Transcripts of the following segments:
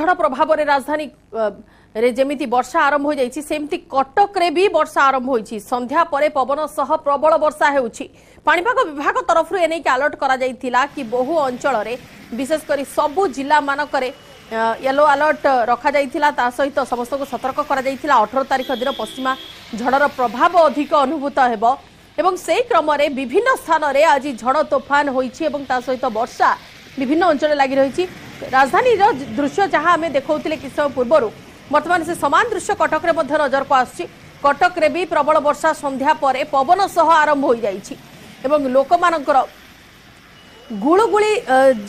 ঝড় প্রভাবে রাজধানী যেমি বর্ষা আরম্ভ হয়ে যাই সেমতি কটকরে বি বর্ষা আরম্ভ হয়েছে সন্ধ্যা পরে পবন সহ প্রবল বর্ষা হচ্ছে পাপাগ বিভাগ তরফ এনে আলর্ট করা যাই কি বহু অঞ্চল বিশেষ করে সবু জেলা মানকরে ইয়েলো আলর্ট রখা যাই তা সহ সমস্ত সতর্ক করা যাই অঠর তারিখ দিন পশ্চিমা ঝড়র প্রভাব অধিক অনুভূত হব এবং সেই ক্রমে বিভিন্ন স্থানের আজ ঝড় তোফান হয়েছে এবং তা সহ বর্ষা বিভিন্ন অঞ্চলে লাগি রয়েছে রাজধানীর দৃশ্য যা আমি দেখলে কিছু সময় পূর্বর বর্তমানে সে সমান দৃশ্য কটকরে মধ্যে নজরকু আসছে কটকরে বি প্রবল বর্ষা সন্ধ্যা পরে পবন সহ আরম্ভ হয়ে যাই এবং লোকমানকর গুড়গুড়ি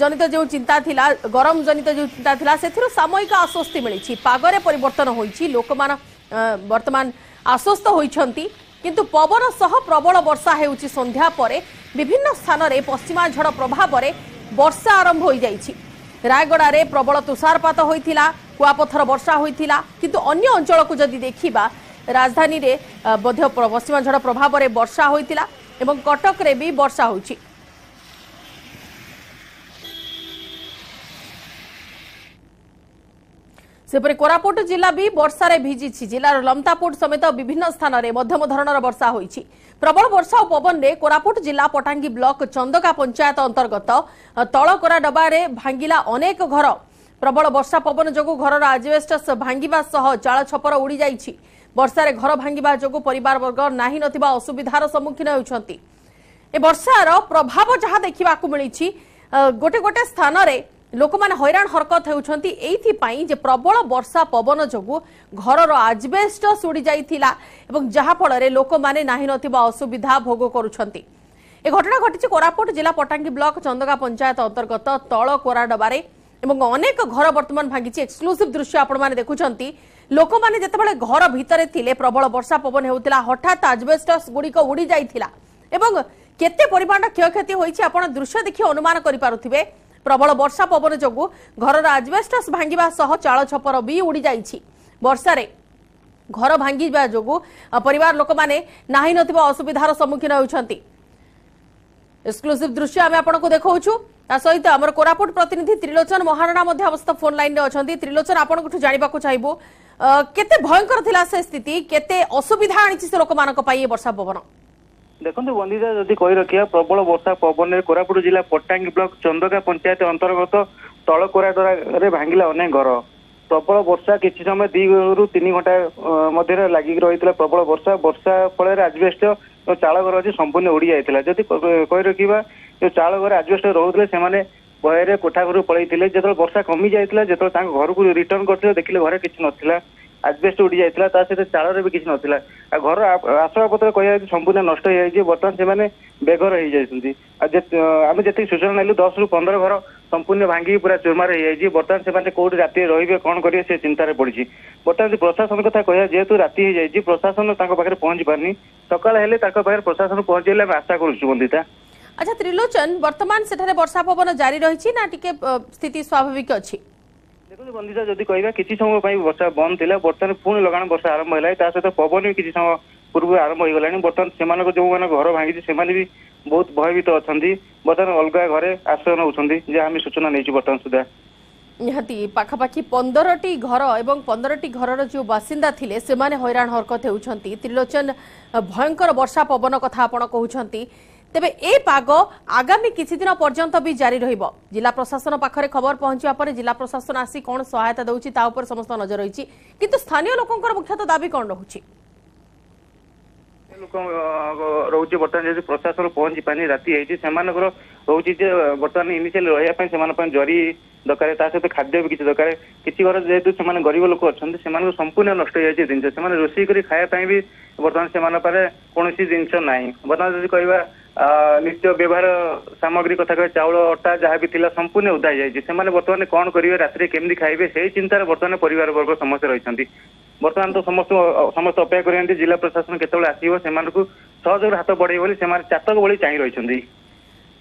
জনিত যে চিন্তা লা গরম জনিত যে চিন্তা লা সেথিরু সাময়িক আশ্বস্তি মিলিছি পাগরে পরিবর্তন হয়েছি লোকমান বর্তমান আশ্বস্ত হয়েছেন কিন্তু পবন সহ প্রবল বর্ষা হেউচি সন্ধ্যা পরে বিভিন্ন স্থানরে পশ্চিমা ঝড় প্রভাবরে বর্ষা আরম্ভ হয়ে যাইছে রায়গড়ার প্রবল তুষারপাত হয়েছিল কুয়াপথর বর্ষা হয়েছিল কিন্তু অন্য অঞ্চলক যদি দেখা রাজধানী মধ্য পশ্চিমাঞ্চল প্রভাবের বর্ষা হয়েছিল এবং কটকরে বি বর্ষা হয়েছে ସେପରି କୋରାପୁଟ ଜିଲ୍ଲା ବି ବର୍ଷାରେ ଭିଜିଛି ଜିଲ୍ଲାର ଲମ୍ତାପୁଟ ସମେତ ବିଭିନ୍ନ ସ୍ଥାନରେ ମଧ୍ୟମ ଧରଣର ବର୍ଷା ହୋଇଛି ପ୍ରବଳ ବର୍ଷା ଓ ପବନରେ କୋରାପୁଟ ଜିଲ୍ଲା ପଟାଙ୍ଗୀ ବ୍ଲକ ଚନ୍ଦକା ପଞ୍ଚାୟତ ଅନ୍ତର୍ଗତ ତଳକୋରା ଡବାରେ ଭାଙ୍ଗିଲା ଅନେକ ଘର ପ୍ରବଳ ବର୍ଷା ପବନ ଯୋଗୁଁ ଘରର ଆଜବେଷ୍ଟସ୍ ଭାଙ୍ଗିବା ସହ ଚାଳ ଛପର ଉଡ଼ିଯାଇଛି ବର୍ଷାରେ ଘର ଭାଙ୍ଗିବା ଯୋଗୁଁ ପରିବାରବର୍ଗ ନାହିଁ ନଥିବା ଅସୁବିଧାର ସମ୍ମୁଖୀନ ହେଉଛନ୍ତି ଏ ବର୍ଷାର ପ୍ରଭାବ ଯାହା ଦେଖିବାକୁ ମିଳିଛି ଗୋଟେ ଗୋଟେ ସ୍ଥାନରେ ଲୋକମାନେ ହଇରାଣ ହରକତ ହେଉଛନ୍ତି ଏଇଥିପାଇଁ ଯେ ପ୍ରବଳ ବର୍ଷା ପବନ ଯୋଗୁଁ ଘରର ଆଜବେଷ୍ଟ ଶୁଡ଼ି ଯାଇଥିଲା ଏବଂ ଯାହାଫଳରେ ଲୋକମାନେ ନାହିଁ ନଥିବା ଅସୁବିଧା ଭୋଗ କରୁଛନ୍ତି ଏ ଘଟଣା ଘଟିଛି କୋରାପୁଟ ଜିଲ୍ଲା ପଟାଙ୍ଗୀ ବ୍ଲକ ଚନ୍ଦକା ପଞ୍ଚାୟତ ଅନ୍ତର୍ଗତ ତଳ କୋରାଡବାରେ এবং অনেক ঘর বর্তমান ভাঙ্গিছে এক্সক্লুসিভ দৃশ্য আপনার দেখুম লোক মানে যেতবে ঘর ভিতরে লে প্রবল বর্ষা পবন হেউলা হঠাৎ আজবেস্টস গুড়ি উড়ি যাই এবং কেতে পরিমাণ ক্ষয়ক্ষতি হয়েছে আপনার দৃশ্য দেখি অনুমান করে পুবে ପ୍ରବଳ ବର୍ଷା ପବନ ଯୋଗୁଁ ଘରର ଆଜବେଷ୍ଟସ୍ ଭାଙ୍ଗିବା ସହ ଚାଳ ଛପର ବି ଉଡ଼ିଯାଇଛି ବର୍ଷାରେ ଘର ଭାଙ୍ଗିବା ଯୋଗୁଁ ପରିବାର ଲୋକମାନେ ନାହିଁ ନଥିବା ଅସୁବିଧାର ସମ୍ମୁଖୀନ ହେଉଛନ୍ତି ଏକ୍ସକ୍ଲୁସିଭ ଦୃଶ୍ୟ ଆମେ ଆପଣଙ୍କୁ ଦେଖାଉଛୁ ତା ସହିତ ଆମର କୋରାପୁଟ ପ୍ରତିନିଧି ତ୍ରିଲୋଚନ ମହାରଣା ମଧ୍ୟ ଅବସ୍ଥା ଫୋନ୍ ଲାଇନ୍ରେ ଅଛନ୍ତି ତ୍ରିଲୋଚନ ଆପଣଙ୍କଠୁ ଜାଣିବାକୁ ଚାହିଁବୁ କେତେ ଭୟଙ୍କର ଥିଲା ସେ ସ୍ଥିତି କେତେ ଅସୁବିଧା ଆଣିଛି ସେ ଲୋକମାନଙ୍କ ପାଇଁ ଏ ବର୍ଷା ପବନ ଦେଖନ୍ତୁ ବନ୍ଦିତା ଯଦି କହି ରଖିବା ପ୍ରବଳ ବର୍ଷା ପବନରେ କୋରାପୁଟ ଜିଲ୍ଲା ପଟାଙ୍ଗି ବ୍ଲକ ଚନ୍ଦକା ପଞ୍ଚାୟତ ଅନ୍ତର୍ଗତ ତଳକୋରାଡରାରେ ଭାଙ୍ଗିଲା ଅନେକ ଘର ପ୍ରବଳ ବର୍ଷା କିଛି ସମୟ ଦୁଇରୁ ତିନି ଘଣ୍ଟା ମଧ୍ୟରେ ଲାଗିକି ରହିଥିଲା ପ୍ରବଳ ବର୍ଷା ବର୍ଷା ଫଳରେ ଆଜବେଷ୍ଟ ଚାଳ ଘର ଅଛି ସମ୍ପୂର୍ଣ୍ଣ ଉଡ଼ିଯାଇଥିଲା ଯଦି କହି ରଖିବା ଚାଳ ଘରେ ଆଜବେଷ୍ଟ ରହୁଥିଲେ ସେମାନେ ଭୟରେ କୋଠା ଘରକୁ ପଳେଇଥିଲେ ଯେତେବେଳେ ବର୍ଷା କମି ଯାଇଥିଲା ଯେତେବେଳେ ତାଙ୍କ ଘରକୁ ରିଟର୍ଣ୍ଣ କରିଥିଲେ ଦେଖିଲେ ଘରେ କିଛି ନଥିଲା ଆଜବେଷ୍ଟ ଉଡ଼ିଯାଇଥିଲା ତା ସହିତ ଚାଳରେ ବି କିଛି ନଥିଲା ଆଉ ଘର ଆସବାବପତ୍ର କହିବାକୁ ସମ୍ପୂର୍ଣ୍ଣ ନଷ୍ଟ ହେଇଯାଇଛି ବର୍ତ୍ତମାନ ସେମାନେ ବେଘର ହେଇଯାଇଛନ୍ତି ଆଉ ଆମେ ଯେତିକି ସୂଚନା ନେଲୁ ଦଶରୁ ପନ୍ଦର ଘର ସମ୍ପୂର୍ଣ୍ଣ ଭାଙ୍ଗିକି ପୁରା ଚୁରମାର ହେଇଯାଇଛି ବର୍ତ୍ତମାନ ସେମାନେ କୋଉଠି ରାତିରେ ରହିବେ କ'ଣ କରିବେ ସେ ଚିନ୍ତାରେ ପଡ଼ିଛି ବର୍ତ୍ତମାନ ଯଦି ପ୍ରଶାସନ କଥା କହିବା ଯେହେତୁ ରାତି ହେଇଯାଇଛି ପ୍ରଶାସନ ତାଙ୍କ ପାଖରେ ପହଞ୍ଚି ପାରୁନି ସକାଳ ହେଲେ ତାଙ୍କ ପାଖରେ ପ୍ରଶାସନ ପହଞ୍ଚିଲେ ଆମେ ଆଶା କରୁଛୁ ବନ୍ଦିତା ଆଚ୍ଛା ତ୍ରିଲୋଚନ ବର୍ତ୍ତମାନ ସେଠାରେ ବର୍ଷା ପବନ ଜାରି ରହିଛି ନା ଟିକେ ସ୍ଥିତି ସ୍ୱାଭାବିକ ଅଛି ଦେଖନ୍ତୁ ବନ୍ଦିଶା ଯଦି କହିବା କିଛି ସମୟ ପାଇଁ ବର୍ଷା ବନ୍ଦ ଥିଲା ବର୍ତ୍ତମାନ ପୁଣି ଲଗାଣ ବର୍ଷା ଆରମ୍ଭ ହେଲା ତା ସହିତ ପବନ ବି କିଛି ସମୟ ପୂର୍ବରୁ ଆରମ୍ଭ ହୋଇଗଲାଣି ବର୍ତ୍ତମାନ ସେମାନଙ୍କ ଯେଉଁମାନେ ଘର ଭାଙ୍ଗିଛି ସେମାନେ ବି ବହୁତ ଭୟଭୀତ ଅଛନ୍ତି ବର୍ତ୍ତମାନ ଅଲଗା ଘରେ ଆଶ୍ରୟ ନେଉଛନ୍ତି ଯାହା ଆମେ ସୂଚନା ନେଇଛୁ ବର୍ତ୍ତମାନ ସୁଦ୍ଧା ନିହାତି ପାଖାପାଖି ପନ୍ଦରଟି ଘର ଏବଂ ପନ୍ଦରଟି ଘରର ଯେଉଁ ବାସିନ୍ଦା ଥିଲେ ସେମାନେ ହଇରାଣ ହରକତ ହେଉଛନ୍ତି ତ୍ରିଲୋଚନ ଭୟଙ୍କର ବର୍ଷା ପବନ କଥା ଆପଣ କହୁଛନ୍ତି তেবে এ পাগ আগামী কিছুদিন পর্যন্ত বি জারি রহব জেলা প্রশাসন পাখে খবর পৌঁছবা পরে জেলা প্রশাসন আসি কোণ সহায়তা দেউছি তা উপরে সমস্ত নজর রয়েছে কিন্তু স্থানীয় লোকঙ্কর মুখ্যতঃ দাবি কোণ রহুছি লোক রয়েছে বর্তমানে যদি প্রশাসন পৌঁছি পানি রাতে হয়েছে সে রয়েছে যে বর্তমানে ইনিশিয়াল রহবা পাই সে জরি দরকার তা সহ খাদ্য বি কিছু দরকার কিছু ঘর যেহেতু সে গরিব লোক অনেক সে সম্পূর্ণ নষ্ট হয়ে যাচ্ছে জিনিস সে রোষেই করে খাওয়া বি বর্তমানে সে কোণী জিনিস নাই বর্তমানে যদি কহবা ନିଶ୍ଚୟ ବ୍ୟବହାର ସାମଗ୍ରୀ କଥା କହିବା ଚାଉଳ ଅଟା ଯାହା ବି ଥିଲା ସମ୍ପୂର୍ଣ୍ଣ ଉଦା ଯାଇଛି ସେମାନେ ବର୍ତ୍ତମାନ କ'ଣ କରିବେ ରାତିରେ କେମିତି ଖାଇବେ ସେଇ ଚିନ୍ତାରେ ବର୍ତ୍ତମାନ ପରିବାର ବର୍ଗ ସମସ୍ତେ ରହିଛନ୍ତି ବର୍ତ୍ତମାନ ତ ସମସ୍ତଙ୍କୁ ସମସ୍ତେ ଅପେକ୍ଷା କରିଛନ୍ତି ଜିଲ୍ଲା ପ୍ରଶାସନ କେତେବେଳେ ଆସିବ ସେମାନଙ୍କୁ ସହଯୋଗରେ ହାତ ବଢ଼େଇବ ବୋଲି ସେମାନେ ଚାତକ ଭଳି ଚାହିଁ ରହିଛନ୍ତି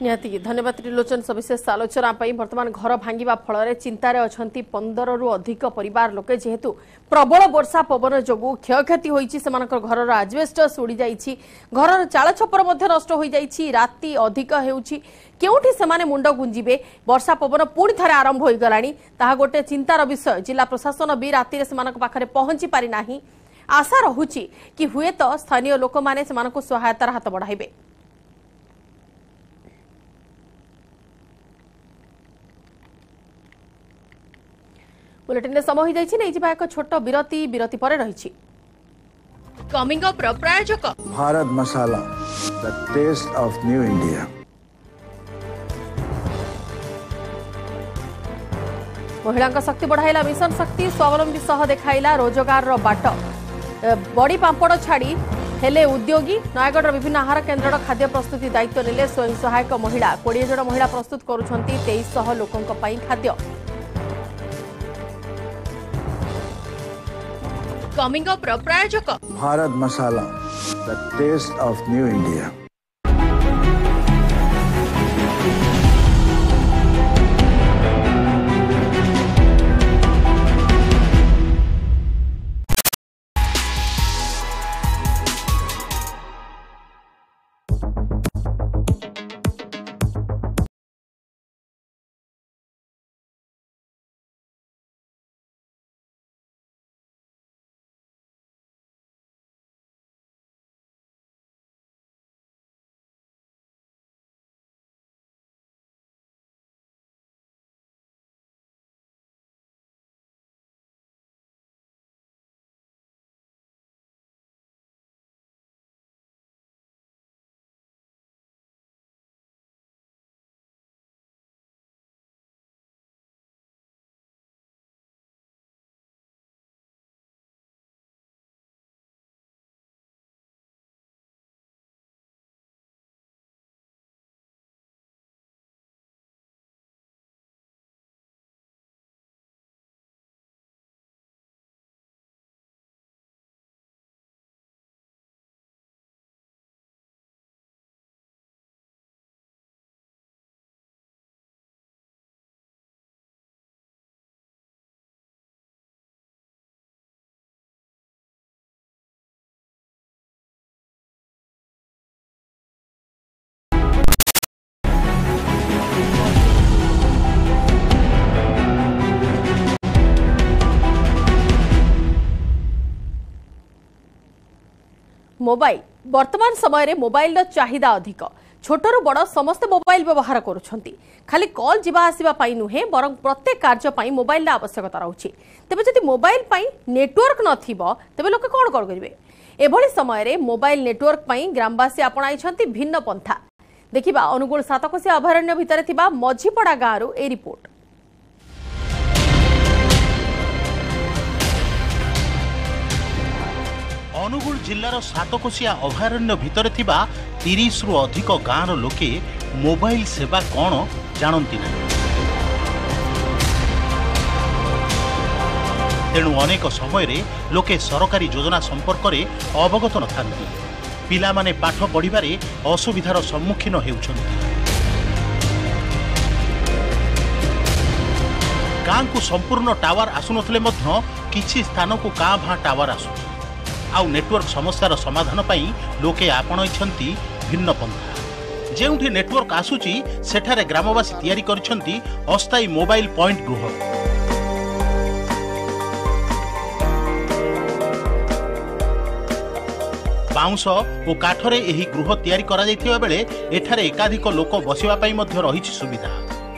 ନିହାତି ଧନ୍ୟବାଦ ତ୍ରିଲୋଚନ ସବିଶେଷ ଆଲୋଚନା ପାଇଁ ବର୍ତ୍ତମାନ ଘର ଭାଙ୍ଗିବା ଫଳରେ ଚିନ୍ତାରେ ଅଛନ୍ତି ପନ୍ଦରରୁ ଅଧିକ ପରିବାର ଲୋକେ ଯେହେତୁ ପ୍ରବଳ ବର୍ଷା ପବନ ଯୋଗୁଁ କ୍ଷୟକ୍ଷତି ହୋଇଛି ସେମାନଙ୍କର ଘରର ଆଜବେଷ୍ଟସ୍ ଉଡ଼ିଯାଇଛି ଘରର ଚାଳଛପର ମଧ୍ୟ ନଷ୍ଟ ହୋଇଯାଇଛି ରାତି ଅଧିକ ହେଉଛି କେଉଁଠି ସେମାନେ ମୁଣ୍ଡ ଗୁଞ୍ଜିବେ ବର୍ଷା ପବନ ପୁଣି ଥରେ ଆରମ୍ଭ ହୋଇଗଲାଣି ତାହା ଗୋଟିଏ ଚିନ୍ତାର ବିଷୟ ଜିଲ୍ଲା ପ୍ରଶାସନ ବି ରାତିରେ ସେମାନଙ୍କ ପାଖରେ ପହଞ୍ଚି ପାରିନାହିଁ ଆଶା ରହୁଛି କି ହୁଏତ ସ୍ଥାନୀୟ ଲୋକମାନେ ସେମାନଙ୍କୁ ସହାୟତାର ହାତ ବଢ଼ାଇବେ ବୁଲେଟିନ୍ରେ ସମୟ ହୋଇଯାଇଛି ନେଇଯିବା ଏକ ଛୋଟ ବିରତି ବିରତି ପରେ ରହିଛି କମିଂ ଅପ୍ର ପ୍ରାୟୋଜକ Bharat Masala the taste of new India ମହିଳାଙ୍କ ଶକ୍ତି ବଢ଼ାଇଲା ମିଶନ ଶକ୍ତି ସ୍ୱାବଲମ୍ବୀ ସହ ଦେଖାଇଲା ରୋଜଗାରର ବାଟ ବଡ଼ି ପାମ୍ପଡ଼ ଛାଡ଼ି ହେଲେ ଉଦ୍ୟୋଗୀ ନୟାଗଡ଼ର ବିଭିନ୍ନ ଆହାର କେନ୍ଦ୍ରର ଖାଦ୍ୟ ପ୍ରସ୍ତୁତି ଦାୟିତ୍ୱ ନେଲେ ସ୍ୱୟଂ ସହାୟକ ମହିଳା କୋଡ଼ିଏ ଜଣ ମହିଳା ପ୍ରସ୍ତୁତ କରୁଛନ୍ତି ତେଇଶଶହ ଲୋକଙ୍କ ପାଇଁ ଖାଦ୍ୟ कमिंग अप प्रायोजक Bharat Masala the taste of new India mobile বর্তমান সময়ের মোবাইলর চাহিদা অধিক ছোটর বড় সমস্তে মোবাইল ব্যবহার করছেন খালি কল যা আসা নুহে বরং প্রত্যেক কার্য মোবাইল আবশ্যকতা রয়েছে তবে যদি মোবাইল নেটওয়ার্ক নবে লোকে কণ কণ করবে এভাবে সময়ের মোবাইল নেটওয়ার্ক গ্রামবাসী আপনাইছেন ভিন্ন পন্থা দেখা অনুগুল সাতকোশিয়া অভয়ারণ্য ভিতরে মঝিপড়া গাঁর এই রিপোর্ট ଅନୁଗୁଳ ଜିଲ୍ଲାର ସାତକୋଶିଆ ଅଭୟାରଣ୍ୟ ଭିତରେ ଥିବା ତିରିଶରୁ ଅଧିକ ଗାଁର ଲୋକେ ମୋବାଇଲ ସେବା କ'ଣ ଜାଣନ୍ତି ନାହିଁ ତେଣୁ ଅନେକ ସମୟରେ ଲୋକେ ସରକାରୀ ଯୋଜନା ସମ୍ପର୍କରେ ଅବଗତ ନଥାନ୍ତି ପିଲାମାନେ ପାଠ ପଢ଼ିବାରେ ଅସୁବିଧାର ସମ୍ମୁଖୀନ ହେଉଛନ୍ତି ଗାଁକୁ ସମ୍ପୂର୍ଣ୍ଣ ଟାୱାର ଆସୁନଥିଲେ ମଧ୍ୟ କିଛି ସ୍ଥାନକୁ କାଁ ଭାଁ ଟାୱାର ଆସୁଛି ଆଉ ନେଟୱାର୍କ ସମସ୍ୟାର ସମାଧାନ ପାଇଁ ଲୋକେ ଆପଣାଇଛନ୍ତି ଭିନ୍ନ ପନ୍ଥା ଯେଉଁଠି ନେଟୱାର୍କ ଆସୁଛି ସେଠାରେ ଗ୍ରାମବାସୀ ତିଆରି କରିଛନ୍ତି ଅସ୍ଥାୟୀ ମୋବାଇଲ ପଏଣ୍ଟ ଗୃହ ବାଉଁଶ ଓ କାଠରେ ଏହି ଗୃହ ତିଆରି କରାଯାଇଥିବା ବେଳେ ଏଠାରେ ଏକାଧିକ ଲୋକ ବସିବା ପାଇଁ ମଧ୍ୟ ରହିଛି ସୁବିଧା